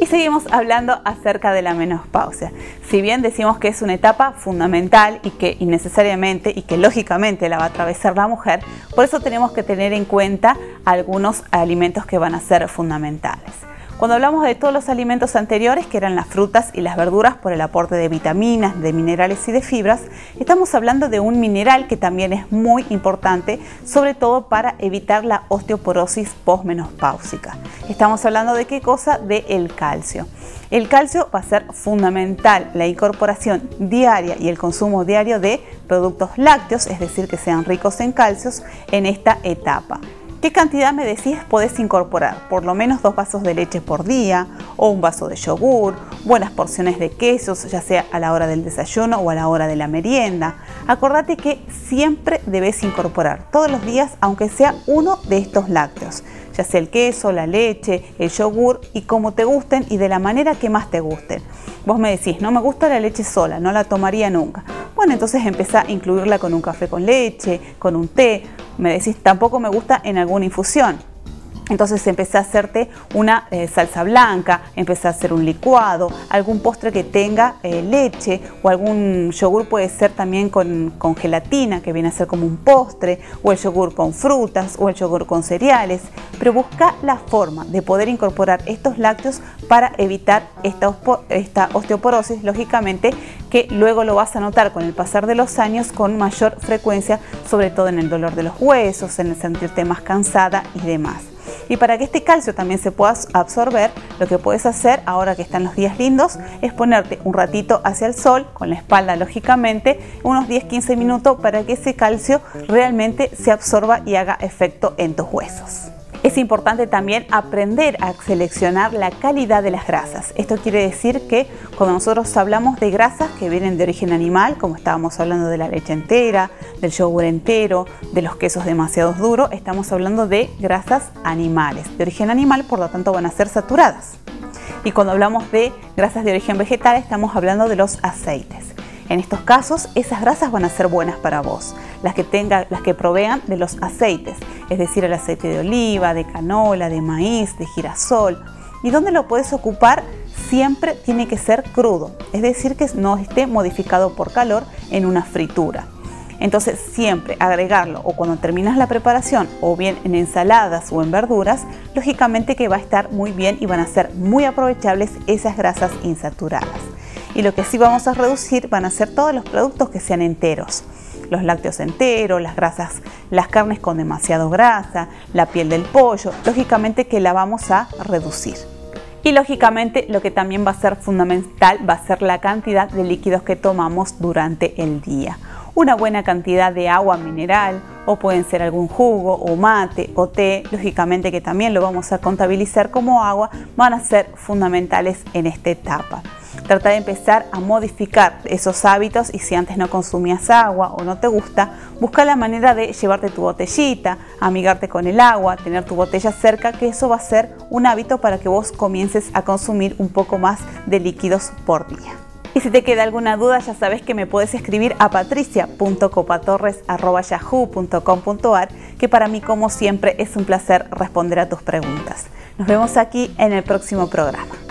Y seguimos hablando acerca de la menopausia. Si bien decimos que es una etapa fundamental y que innecesariamente y que lógicamente la va a atravesar la mujer, por eso tenemos que tener en cuenta algunos alimentos que van a ser fundamentales. Cuando hablamos de todos los alimentos anteriores, que eran las frutas y las verduras por el aporte de vitaminas, de minerales y de fibras, estamos hablando de un mineral que también es muy importante, sobre todo para evitar la osteoporosis postmenopáusica. Estamos hablando de qué cosa? De el calcio. El calcio va a ser fundamental la incorporación diaria y el consumo diario de productos lácteos, es decir, que sean ricos en calcios en esta etapa. ¿Qué cantidad me decís podés incorporar? Por lo menos dos vasos de leche por día o un vaso de yogur, buenas porciones de quesos, ya sea a la hora del desayuno o a la hora de la merienda. Acordate que siempre debes incorporar todos los días, aunque sea uno de estos lácteos, ya sea el queso, la leche, el yogur y como te gusten y de la manera que más te gusten. Vos me decís, no me gusta la leche sola, no la tomaría nunca. Bueno, entonces empezá a incluirla con un café con leche, con un té me decís, tampoco me gusta en alguna infusión. Entonces empecé a hacerte una eh, salsa blanca, empecé a hacer un licuado, algún postre que tenga eh, leche o algún yogur puede ser también con, gelatina que viene a ser como un postre o el yogur con frutas o el yogur con cereales. Pero busca la forma de poder incorporar estos lácteos para evitar esta osteoporosis, lógicamente que luego lo vas a notar con el pasar de los años con mayor frecuencia, sobre todo en el dolor de los huesos, en el sentirte más cansada y demás. Y para que este calcio también se pueda absorber, lo que puedes hacer ahora que están los días lindos es ponerte un ratito hacia el sol, con la espalda lógicamente, unos 10-15 minutos para que ese calcio realmente se absorba y haga efecto en tus huesos. Es importante también aprender a seleccionar la calidad de las grasas. Esto quiere decir que cuando nosotros hablamos de grasas que vienen de origen animal, como estábamos hablando de la leche entera, del yogur entero, de los quesos demasiado duros, estamos hablando de grasas animales. De origen animal, por lo tanto, van a ser saturadas. Y cuando hablamos de grasas de origen vegetal, estamos hablando de los aceites. En estos casos, esas grasas van a ser buenas para vos, las que, tenga, las que provean de los aceites, es decir, el aceite de oliva, de canola, de maíz, de girasol. ¿Y dónde lo puedes ocupar? Siempre tiene que ser crudo, es decir, que no esté modificado por calor en una fritura. Entonces siempre agregarlo o cuando terminas la preparación o bien en ensaladas o en verduras, lógicamente que va a estar muy bien y van a ser muy aprovechables esas grasas insaturadas y lo que sí vamos a reducir van a ser todos los productos que sean enteros. Los lácteos enteros, las grasas, las carnes con demasiado grasa, la piel del pollo, lógicamente que la vamos a reducir. Y lógicamente lo que también va a ser fundamental va a ser la cantidad de líquidos que tomamos durante el día. Una buena cantidad de agua mineral o pueden ser algún jugo o mate o té, lógicamente que también lo vamos a contabilizar como agua, van a ser fundamentales en esta etapa. Trata de empezar a modificar esos hábitos y si antes no consumías agua o no te gusta, busca la manera de llevarte tu botellita, amigarte con el agua, tener tu botella cerca, que eso va a ser un hábito para que vos comiences a consumir un poco más de líquidos por día. Y si te queda alguna duda, ya sabes que me puedes escribir a patricia.copatorres.yahoo.com.ar, que para mí, como siempre, es un placer responder a tus preguntas. Nos vemos aquí en el próximo programa.